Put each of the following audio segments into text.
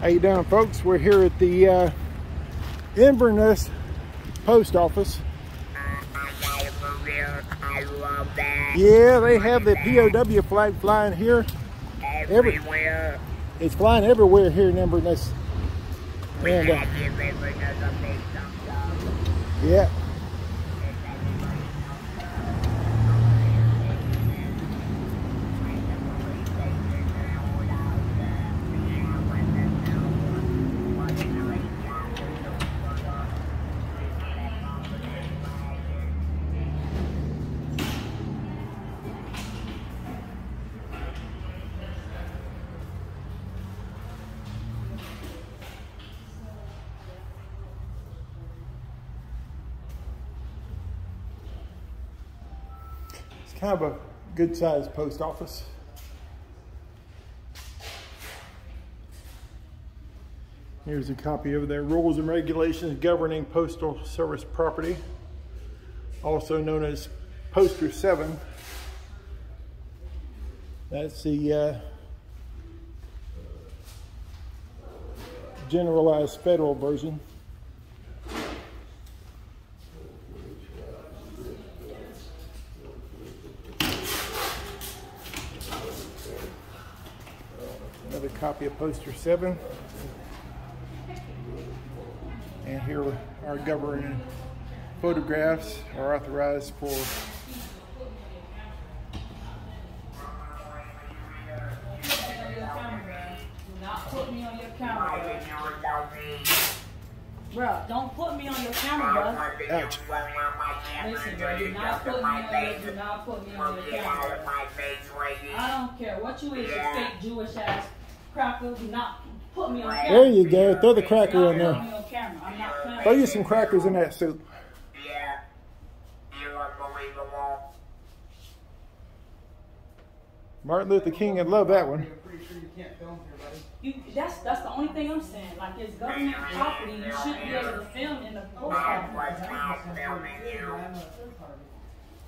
How you doing, folks? We're here at the uh, Inverness Post Office. Yeah, they have the POW flag flying here. Every- Everywhere. It's flying everywhere here in Inverness. And, uh, gotta give Inverness a big thumbs up. yeah, kind of a good sized post office. Here's a copy of their rules and regulations governing postal service property, also known as Poster 7. That's the uh, generalized federal version. Another copy of Poster 7. And here our governing photographs are authorized for Do not put me on your camera, bro. Don't put me on your camera, bro. Ouch. Listen, bro. Do not put me on your. Do not put me on your camera. I don't care what you is, you fake Jewish ass cracker. Do not put me on camera. There you go. Throw the cracker in there. me on. I'm not. Throw you some crackers in that soup. Yeah. You're unbelievable. Martin Luther King would love that one. I'm pretty sure you can't film here, buddy. You, that's that's the only thing I'm saying. Like it's government property. You shouldn't be able to film in the post I office.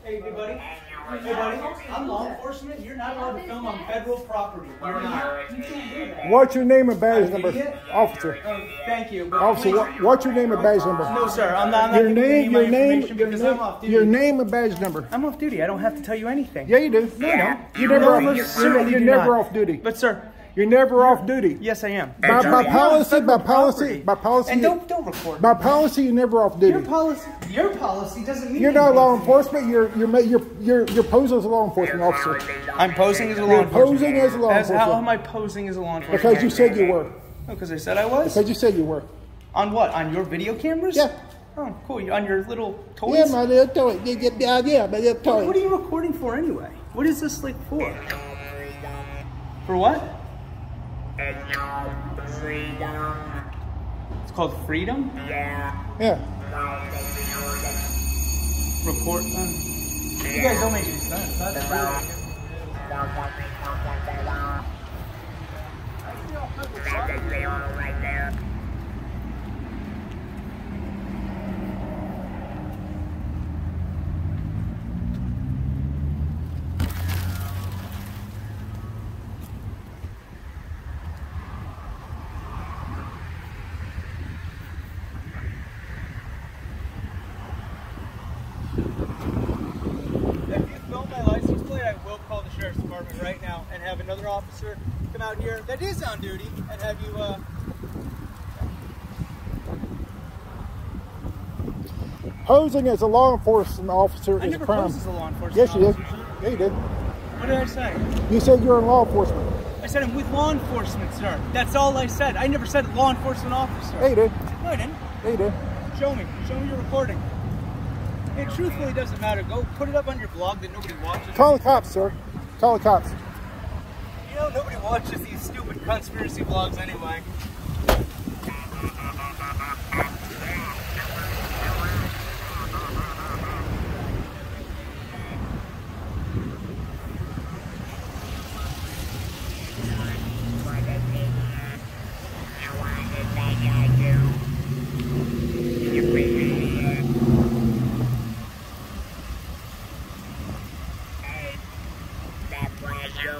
Hey, hey, buddy. Hey, buddy. I'm law enforcement. You're not allowed to film on federal property. You're not. You can't do that. What's your name and badge number, officer? Oh, thank you. Officer, what, what's your name and badge number? No, sir. I'm not. I'm not Your name, your name, your name, I'm off duty. your name and badge number. I'm off duty. I don't have to tell you anything. Yeah, you do. No, I don't. You're No, never, I off, you're, you're do never off duty. But sir, You're never off duty. yes, I am. By, by policy, by policy, property. by policy, And don't don't record. by policy, you're never off duty. Your policy. Your policy doesn't mean. You're not anything law enforcement. You're you're you're you're you're posing as a law enforcement officer I'm posing as a law You're enforcement. posing as a law As, how enforcement. am I posing as a law enforcement? because you said you were. Oh, because I said I was. Because you said you were. On what? On your video cameras? Yeah. Oh, cool. You- On your little toys? Yeah, my little toy. Yeah, yeah, yeah, yeah, my little What, toy. what are you recording for anyway? What is this like for? For what? Freedom. It's called freedom. Yeah. Yeah. Report. Uh, you guys don't make any sense. That's weird. That's the all right there. If you film my license plate, I will call the sheriff's department right now and have another officer come out here that is on duty and have you. Uh, Posing as a law enforcement officer I is a never crime. posed as a law enforcement Yes, you did. Yeah, you did. What did I say? You said you're in law enforcement. I said I'm with law enforcement, sir. That's all I said. I never said law enforcement officer. Yeah, you did. No, I didn't. Yeah, you did. Show me. Show me your recording. It truthfully doesn't matter. Go put it up on your blog that nobody watches. Call the cops, sir. Call the cops. You know, nobody watches these stupid conspiracy blogs anyway.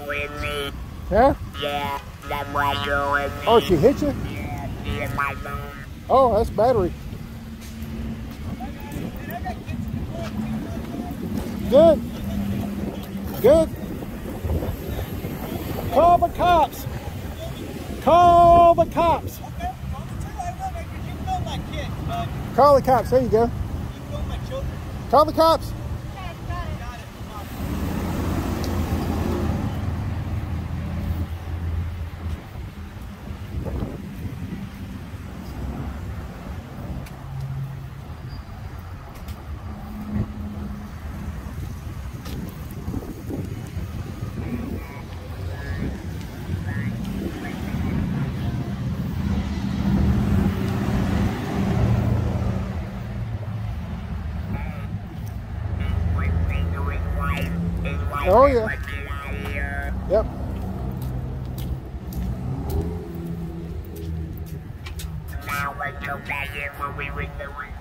with me. Yeah? Yeah. That's why you're with me. Oh, she hit you? Yeah, she in my room. Oh, that's battery. Good. Good. Call the cops. Call the cops. Okay, well, I'll tell you, I will, man, 'cause you film my kid. Call the cops. There you go. you film my children. Call the cops. Oh, yeah. like, get out of here. Yep. Now let's go back in what we were doing.